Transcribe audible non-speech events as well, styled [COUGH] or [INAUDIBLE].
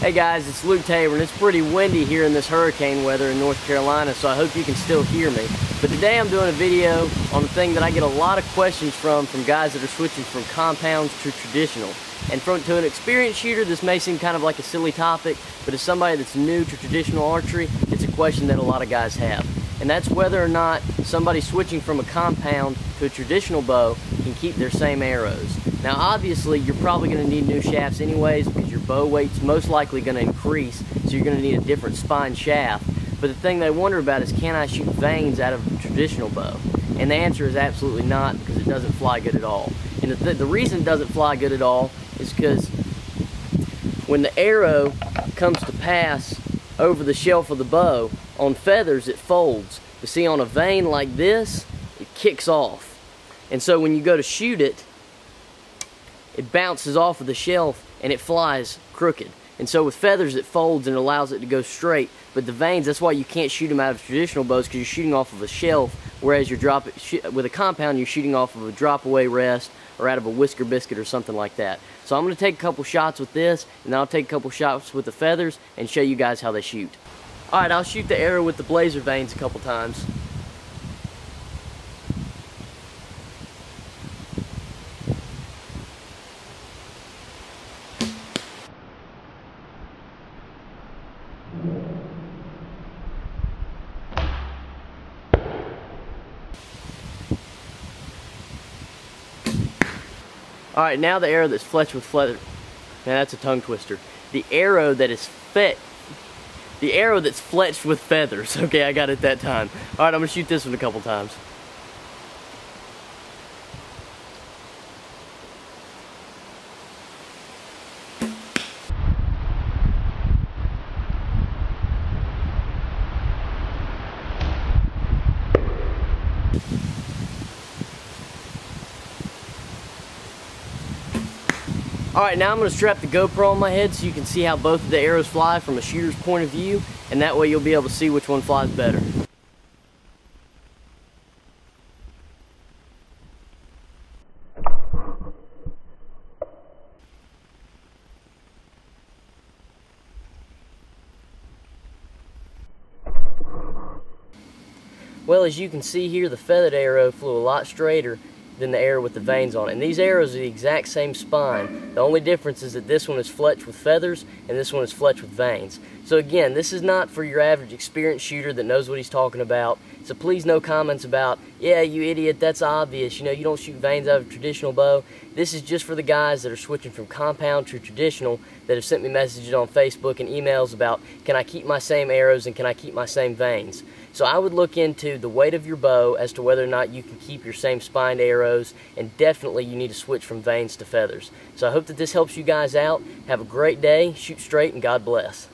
Hey guys, it's Luke Tabor and it's pretty windy here in this hurricane weather in North Carolina, so I hope you can still hear me. But today I'm doing a video on the thing that I get a lot of questions from from guys that are switching from compounds to traditional. And from to an experienced shooter, this may seem kind of like a silly topic, but as somebody that's new to traditional archery, it's a question that a lot of guys have. And that's whether or not somebody switching from a compound to a traditional bow can keep their same arrows. Now obviously you're probably going to need new shafts anyways because your bow weight's most likely going to increase so you're going to need a different spine shaft. But the thing they wonder about is can I shoot vanes out of a traditional bow? And the answer is absolutely not because it doesn't fly good at all. And the, th the reason it doesn't fly good at all is because when the arrow comes to pass over the shelf of the bow, on feathers it folds. But see on a vane like this, it kicks off. And so when you go to shoot it, it bounces off of the shelf and it flies crooked. And so with feathers, it folds and allows it to go straight. But the vanes, that's why you can't shoot them out of traditional bows because you're shooting off of a shelf, whereas you're drop with a compound, you're shooting off of a drop away rest or out of a whisker biscuit or something like that. So I'm going to take a couple shots with this, and then I'll take a couple shots with the feathers and show you guys how they shoot. All right, I'll shoot the arrow with the blazer vanes a couple times. All right, now the arrow that's fletched with feather. Now that's a tongue twister. The arrow that is fet, the arrow that's fletched with feathers. [LAUGHS] Okay, I got it that time. All right, I'm gonna shoot this one a couple times. Alright, now I'm going to strap the GoPro on my head so you can see how both of the arrows fly from a shooter's point of view, and that way you'll be able to see which one flies better. Well, as you can see here, the feathered arrow flew a lot straighter than the arrow with the vanes on it. And these arrows are the exact same spine. The only difference is that this one is fletched with feathers and this one is fletched with vanes. So again, this is not for your average experienced shooter that knows what he's talking about. So please no comments about, yeah, you idiot, that's obvious. You know, you don't shoot vanes out of a traditional bow. This is just for the guys that are switching from compound to traditional that have sent me messages on Facebook and emails about, can I keep my same arrows and can I keep my same vanes. So I would look into the weight of your bow as to whether or not you can keep your same spined arrows, and definitely you need to switch from vanes to feathers. So I hope that this helps you guys out. Have a great day, shoot straight, and God bless.